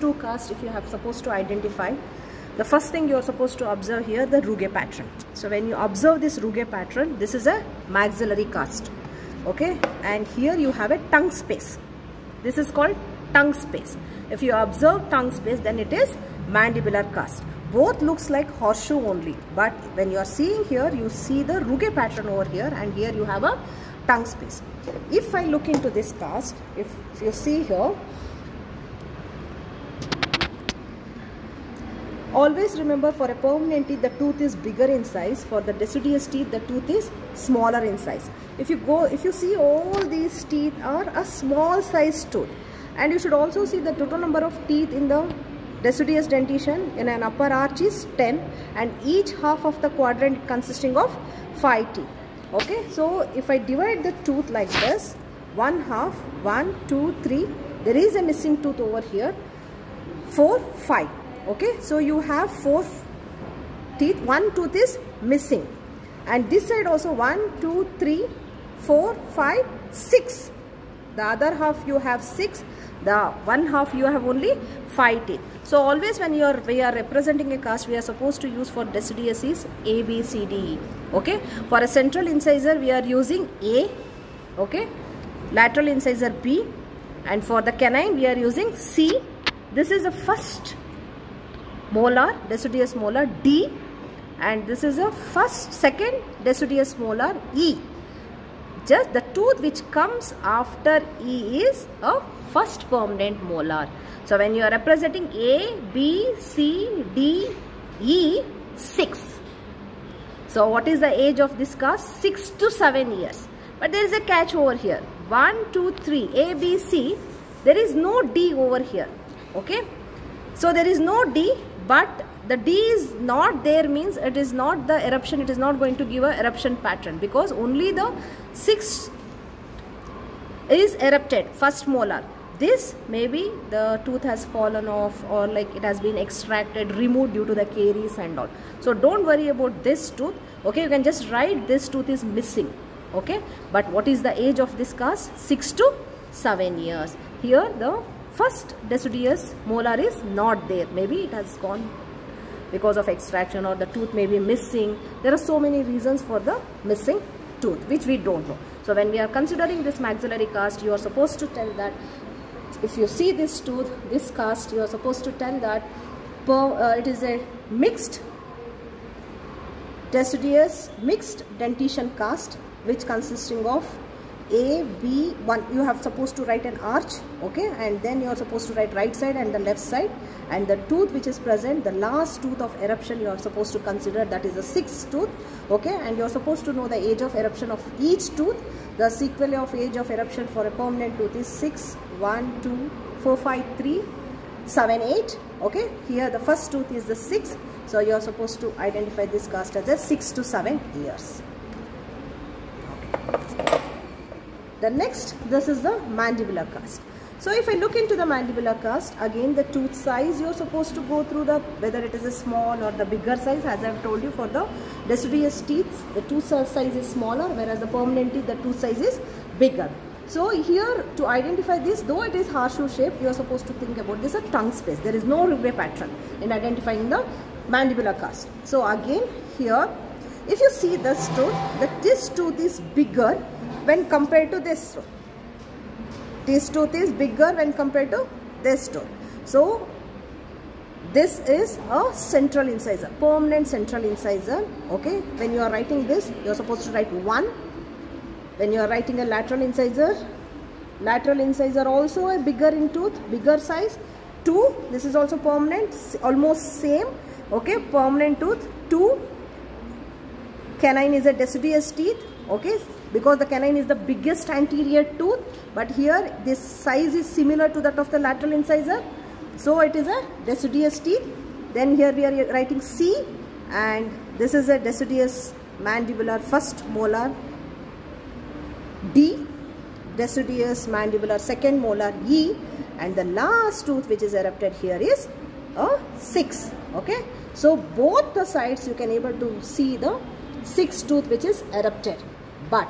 two cast if you have supposed to identify the first thing you are supposed to observe here the rugae pattern. So when you observe this rugae pattern this is a maxillary cast okay? And here you have a tongue space. This is called tongue space. If you observe tongue space then it is mandibular cast both looks like horseshoe only but when you are seeing here you see the rugae pattern over here and here you have a tongue space. If i look into this cast if you see here Always remember for a permanent teeth the tooth is bigger in size. For the deciduous teeth the tooth is smaller in size. If you go, if you see all these teeth are a small size tooth. And you should also see the total number of teeth in the deciduous dentition in an upper arch is 10 and each half of the quadrant consisting of 5 teeth. Okay, so if I divide the tooth like this, one half, one, two, three, there is a missing tooth over here, four, five okay so you have four teeth. One tooth is missing. And this side also one two three four five six. The other half you have six. The one half you have only five teeth. So always when you are we are representing a cast we are supposed to use for deciduous is a b c d e. Okay? For a central incisor we are using a. Okay? Lateral incisor b. And for the canine we are using c. This is the first molar deciduous molar D and this is a first second deciduous molar E. Just the tooth which comes after E is a first permanent molar. So when you are representing A, B, C, D, E, 6. So what is the age of this cast? 6 to 7 years. But there is a catch over here. 1, 2, 3, A, B, C. There is no D over here. Okay. So there is no D but the D is not there means it is not the eruption, it is not going to give a eruption pattern because only the 6 is erupted, first molar. This maybe the tooth has fallen off or like it has been extracted, removed due to the caries and all. So don't worry about this tooth. Okay, you can just write this tooth is missing. Okay, but what is the age of this cast? 6 to 7 years. Here the first deciduous molar is not there. Maybe it has gone because of extraction or the tooth may be missing. There are so many reasons for the missing tooth which we don't know. So when we are considering this maxillary cast you are supposed to tell that if you see this tooth this cast you are supposed to tell that per, uh, it is a mixed deciduous mixed dentition cast which consisting of a B one you have supposed to write an arch okay? And then you are supposed to write right side and the left side. And the tooth which is present the last tooth of eruption you are supposed to consider that is the sixth tooth okay? And you are supposed to know the age of eruption of each tooth. The sequelae of age of eruption for a permanent tooth is 6 1 2 4 5 3 7 8 okay? Here the first tooth is the sixth. So you are supposed to identify this cast as a 6 to 7 years the next, this is the mandibular cast. So if I look into the mandibular cast, again the tooth size you're supposed to go through the, whether it is a small or the bigger size as I've told you for the deciduous teeth, the tooth size is smaller whereas the permanent teeth, the tooth size is bigger. So here to identify this, though it is horseshoe shape, you are supposed to think about this a tongue space. There is no rugae pattern in identifying the mandibular cast. So again here, if you see this tooth, that this tooth is bigger when compared to this tooth. This tooth is bigger when compared to this tooth. So, this is a central incisor, permanent central incisor. Okay, when you are writing this, you are supposed to write 1. When you are writing a lateral incisor, lateral incisor also a bigger in tooth, bigger size. 2, this is also permanent, almost same. Okay, permanent tooth. 2, canine is a deciduous teeth. Okay, because the canine is the biggest anterior tooth but here this size is similar to that of the lateral incisor. So it is a deciduous teeth. Then here we are writing C and this is a deciduous mandibular first molar D deciduous mandibular second molar E and the last tooth which is erupted here is a 6 okay? So both the sides you can able to see the 6 tooth which is erupted but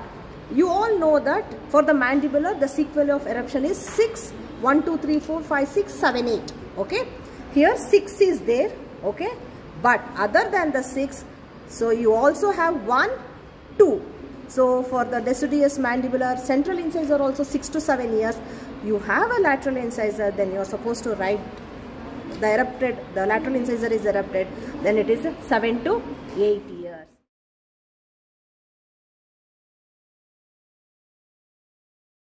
you all know that for the mandibular, the sequelae of eruption is 6, 1, 2, 3, 4, 5, 6, 7, 8. okay? Here 6 is there. Okay? But other than the 6 so you also have 1 2 so for the deciduous mandibular central incisor also 6 to 7 years. You have a lateral incisor then you are supposed to write the erupted the lateral incisor is erupted. Then it is 7 to 8 years